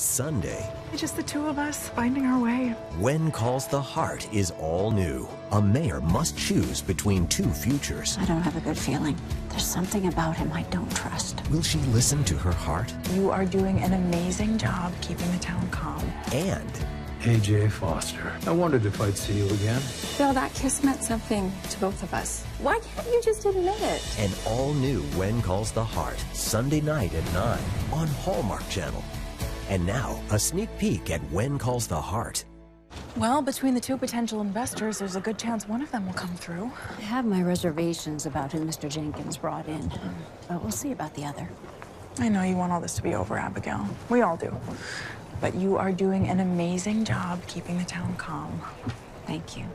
Sunday, It's just the two of us finding our way. When Calls the Heart is all new. A mayor must choose between two futures. I don't have a good feeling. There's something about him I don't trust. Will she listen to her heart? You are doing an amazing job keeping the town calm. And AJ Foster. I wondered if I'd see you again. Bill, that kiss meant something to both of us. Why can't you just admit it? an all new When Calls the Heart, Sunday night at 9 on Hallmark Channel. And now, a sneak peek at When Calls the Heart. Well, between the two potential investors, there's a good chance one of them will come through. I have my reservations about who Mr. Jenkins brought in, but we'll see about the other. I know you want all this to be over, Abigail. We all do. But you are doing an amazing job keeping the town calm. Thank you.